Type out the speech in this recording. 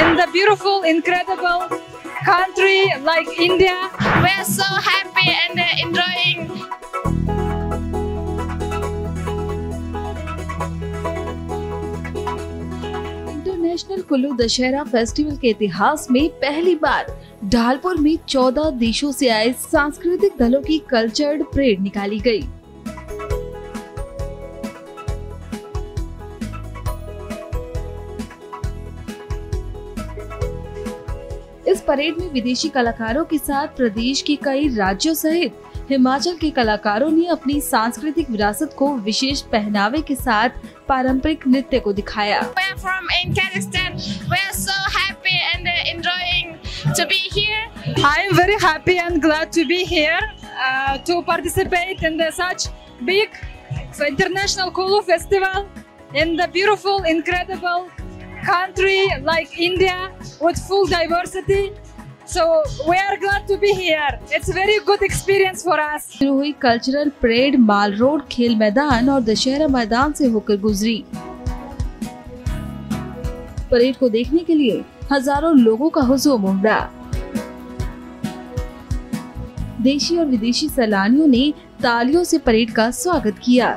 in the beautiful, incredible country like India. We're so happy and uh, enjoying. International Kullu Dussehra festival के इतिहास में पहली बार ढालपुर में 14 देशों से आए सांस्कृतिक दलों की कल्चर्ड परेड निकाली गई। इस परेड में विदेशी कलाकारों के साथ प्रदेश के कई राज्यों सहित हिमाचल के कलाकारों ने अपनी सांस्कृतिक विरासत को विशेष पहनावे के साथ पारंपरिक नृत्य को दिखाया। International Kulu Festival in the beautiful, incredible country like India with full diversity. So, we are glad to be here. It's a very good experience for us. शुरू हुई कल्चरल परेड माल रोड, खेल मैदान और दशहरा मैदान से होकर गुजरी परेड को देखने के लिए हज़ारों लोगों का हुजूम उमड़ा देशी और विदेशी सैलानियों ने तालियों से परेड का स्वागत किया